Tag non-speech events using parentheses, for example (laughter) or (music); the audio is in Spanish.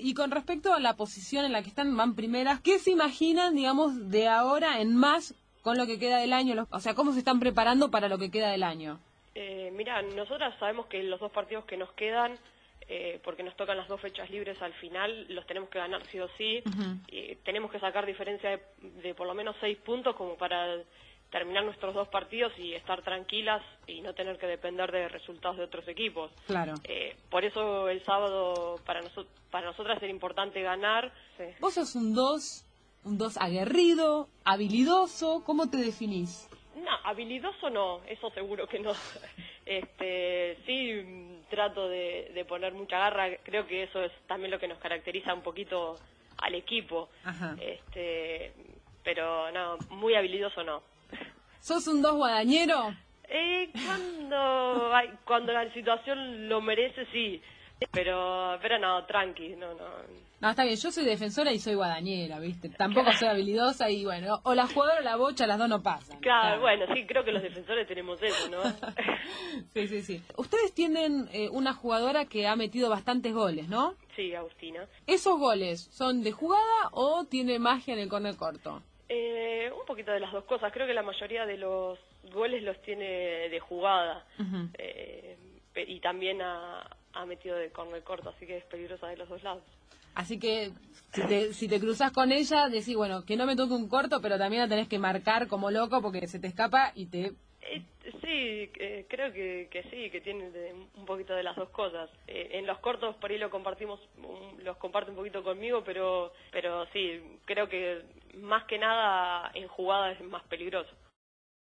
Y con respecto a la posición en la que están, van primeras, ¿qué se imaginan, digamos, de ahora en más con lo que queda del año? O sea, ¿cómo se están preparando para lo que queda del año? Eh, mira, nosotras sabemos que los dos partidos que nos quedan, eh, porque nos tocan las dos fechas libres al final, los tenemos que ganar sí o sí. y tenemos que sacar diferencia de, de por lo menos seis puntos como para terminar nuestros dos partidos y estar tranquilas y no tener que depender de resultados de otros equipos. Claro. Eh, por eso el sábado para, nosotros para nosotras era importante ganar. Vos sos un dos, un dos aguerrido, habilidoso, ¿cómo te definís? No, habilidoso no, eso seguro que no. (laughs) Este, sí trato de, de poner mucha garra, creo que eso es también lo que nos caracteriza un poquito al equipo. Ajá. Este, pero no, muy habilidoso no. ¿Sos un dos guadañero? Eh, cuando, hay- cuando la situación lo merece, sí. Pero, pero no, tranqui, no, no. No, está bien, yo soy defensora y soy guadañera, ¿viste? Tampoco soy habilidosa y bueno, o la jugadora o la bocha, las dos no pasan. Claro, bueno, sí, creo que los defensores tenemos eso, ¿no? (laughs) Sí, sí, sí. Ustedes tienen eh, una jugadora que ha metido bastantes goles, ¿no? sí, Agustina. ¿Esos goles son de jugada o tiene magia en el córner corto? Eh, un poquito de las dos cosas. Creo que la mayoría de los goles los tiene de jugada. Eh, y también ha, ha metido de córner corto, así que es peligrosa de los dos lados. Así que si te, si te cruzas con ella, decís, bueno, que no me toque un corto, pero también la tenés que marcar como loco porque se te escapa y te... Eh, sí, eh, creo que, que sí, que tiene de- un poquito de las dos cosas. Eh, en los cortos por ahí lo compartimos, um, los comparte un poquito conmigo, pero, pero sí, creo que más que nada en jugada es más peligroso.